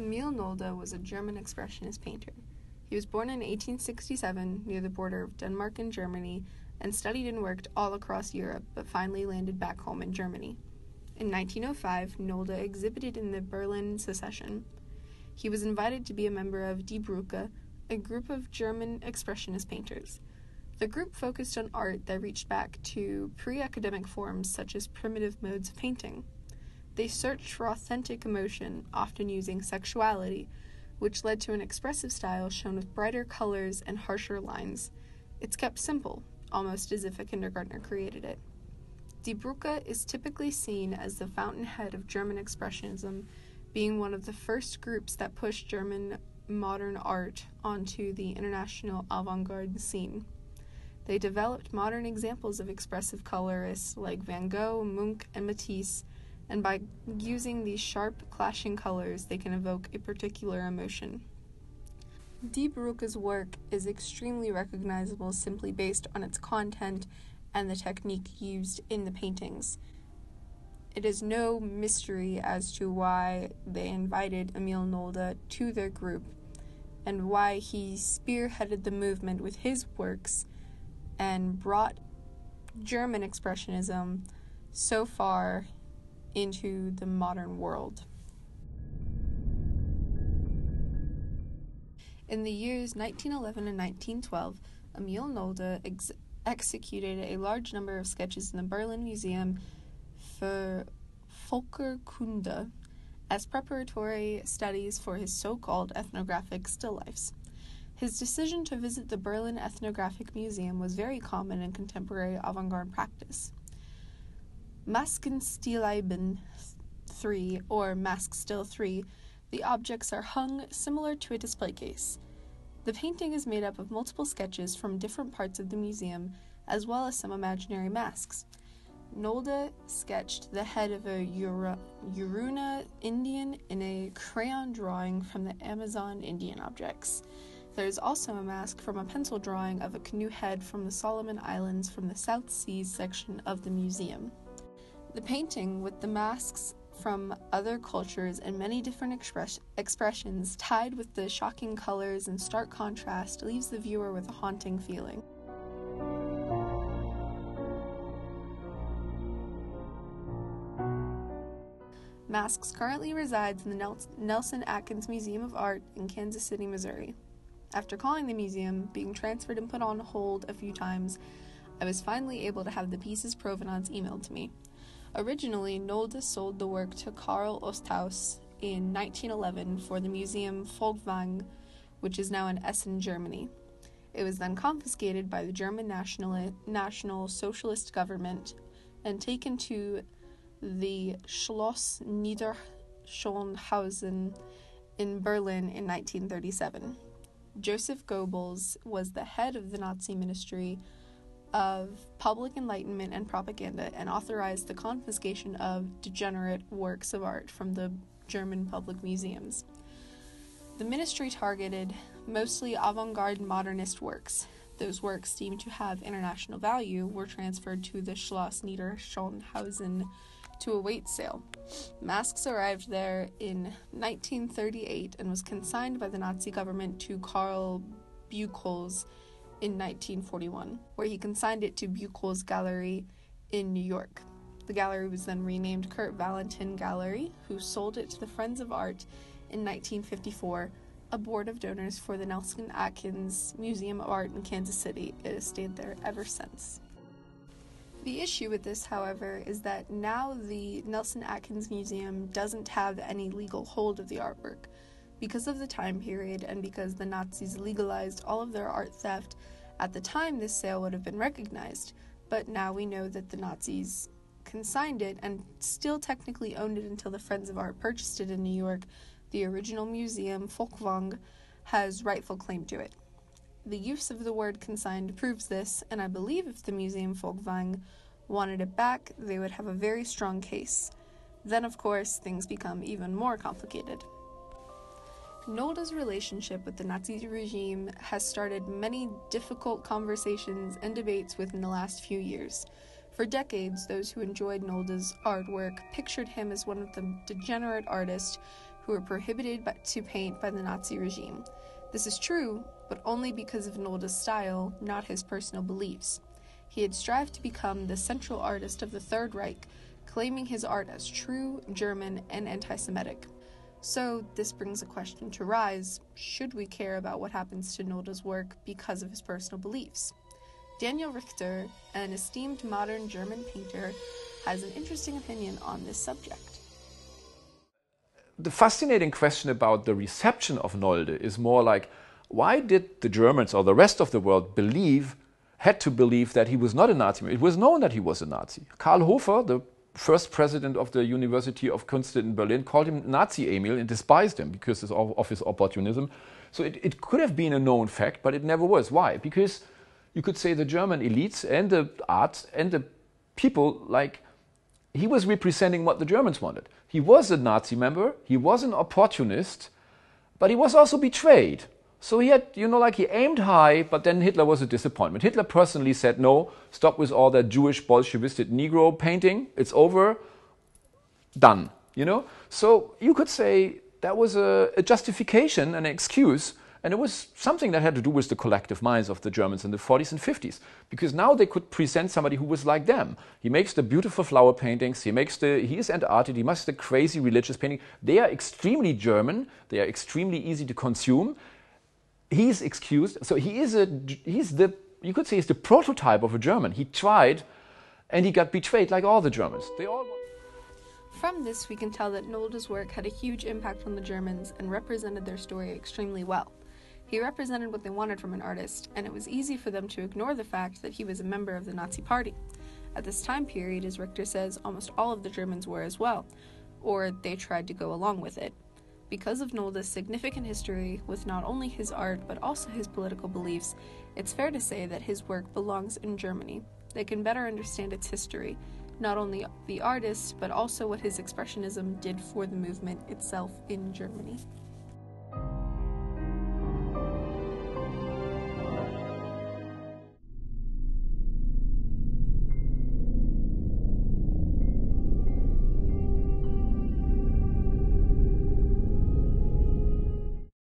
Emil Nolde was a German expressionist painter. He was born in 1867 near the border of Denmark and Germany and studied and worked all across Europe, but finally landed back home in Germany. In 1905, Nolde exhibited in the Berlin Secession. He was invited to be a member of Die Brücke, a group of German expressionist painters. The group focused on art that reached back to pre academic forms such as primitive modes of painting. They searched for authentic emotion, often using sexuality, which led to an expressive style shown with brighter colors and harsher lines. It's kept simple, almost as if a kindergartner created it. Die Brücke is typically seen as the fountainhead of German Expressionism, being one of the first groups that pushed German modern art onto the international avant garde scene. They developed modern examples of expressive colorists like Van Gogh, Munch, and Matisse, and by using these sharp, clashing colors, they can evoke a particular emotion. Die Brücke's work is extremely recognizable simply based on its content and the technique used in the paintings. It is no mystery as to why they invited Emil Nolde to their group and why he spearheaded the movement with his works and brought German Expressionism so far into the modern world. In the years 1911 and 1912, Emil Nolde ex- executed a large number of sketches in the Berlin Museum für Völkerkunde as preparatory studies for his so called ethnographic still lifes. His decision to visit the Berlin Ethnographic Museum was very common in contemporary avant garde practice. Maskenstillleben 3 or Mask Still 3, the objects are hung similar to a display case. The painting is made up of multiple sketches from different parts of the museum, as well as some imaginary masks. Nolde sketched the head of a Yuruna Indian in a crayon drawing from the Amazon Indian objects. There is also a mask from a pencil drawing of a canoe head from the Solomon Islands from the South Seas section of the museum. The painting, with the masks from other cultures and many different express- expressions tied with the shocking colors and stark contrast, leaves the viewer with a haunting feeling. Masks currently resides in the Nelson Atkins Museum of Art in Kansas City, Missouri. After calling the museum, being transferred and put on hold a few times, I was finally able to have the pieces provenance emailed to me. Originally, Nolde sold the work to Karl Osthaus in 1911 for the Museum Folkwang, which is now in Essen, Germany. It was then confiscated by the German National, National Socialist government and taken to the Schloss Niederschönhausen in Berlin in 1937. Joseph Goebbels was the head of the Nazi ministry of public enlightenment and propaganda and authorized the confiscation of degenerate works of art from the German public museums. The ministry targeted mostly avant garde modernist works. Those works deemed to have international value were transferred to the Schloss Niederschönhausen to await sale. Masks arrived there in 1938 and was consigned by the Nazi government to Karl Buchholz in 1941, where he consigned it to Buchholz Gallery in New York. The gallery was then renamed Curt Valentin Gallery, who sold it to the Friends of Art in 1954, a board of donors for the Nelson Atkins Museum of Art in Kansas City. It has stayed there ever since. The issue with this, however, is that now the Nelson Atkins Museum doesn't have any legal hold of the artwork. Because of the time period and because the Nazis legalized all of their art theft, at the time this sale would have been recognized, but now we know that the Nazis consigned it and still technically owned it until the Friends of Art purchased it in New York. The original museum, Folkwang, has rightful claim to it. The use of the word consigned proves this, and I believe if the Museum Folkwang wanted it back, they would have a very strong case. Then, of course, things become even more complicated. Nolde's relationship with the Nazi regime has started many difficult conversations and debates within the last few years. For decades, those who enjoyed Nolde's artwork pictured him as one of the degenerate artists who were prohibited to paint by the Nazi regime. This is true, but only because of Nolde's style, not his personal beliefs. He had strived to become the central artist of the Third Reich, claiming his art as true, German, and anti Semitic. So, this brings a question to rise should we care about what happens to Nolde's work because of his personal beliefs? Daniel Richter, an esteemed modern German painter, has an interesting opinion on this subject. The fascinating question about the reception of Nolde is more like why did the Germans or the rest of the world believe, had to believe that he was not a Nazi? It was known that he was a Nazi. Karl Hofer, the first president of the University of Künste in Berlin, called him Nazi Emil and despised him because of his opportunism. So it, it could have been a known fact, but it never was. Why? Because you could say the German elites and the arts and the people, like, he was representing what the Germans wanted. He was a Nazi member, he was an opportunist, but he was also betrayed. So he had, you know, like he aimed high, but then Hitler was a disappointment. Hitler personally said, no, stop with all that Jewish Bolshevistic Negro painting. It's over. Done. You know? So you could say that was a, a justification, an excuse and it was something that had to do with the collective minds of the Germans in the 40s and 50s, because now they could present somebody who was like them. He makes the beautiful flower paintings, he makes the, he is Entartet, he makes the crazy religious painting. They are extremely German, they are extremely easy to consume, he's excused. So he is a, he's the, you could say he's the prototype of a German. He tried and he got betrayed like all the Germans. They all. From this, we can tell that Nolde's work had a huge impact on the Germans and represented their story extremely well. He represented what they wanted from an artist, and it was easy for them to ignore the fact that he was a member of the Nazi Party. At this time period, as Richter says, almost all of the Germans were as well, or they tried to go along with it. Because of Nolde's significant history with not only his art but also his political beliefs, it's fair to say that his work belongs in Germany. They can better understand its history, not only the artist, but also what his expressionism did for the movement itself in Germany.